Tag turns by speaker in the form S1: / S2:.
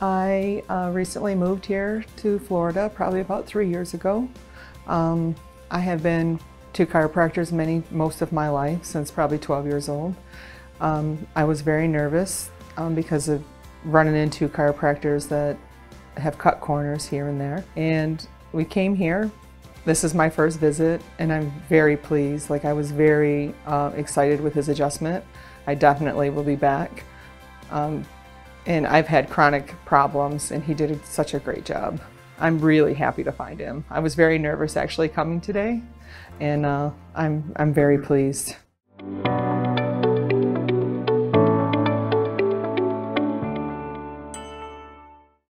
S1: I uh, recently moved here to Florida, probably about three years ago. Um, I have been to chiropractors many, most of my life, since probably 12 years old. Um, I was very nervous um, because of running into chiropractors that have cut corners here and there. And we came here. This is my first visit, and I'm very pleased. Like, I was very uh, excited with his adjustment. I definitely will be back. Um, and I've had chronic problems, and he did such a great job. I'm really happy to find him. I was very nervous actually coming today, and uh, I'm, I'm very pleased.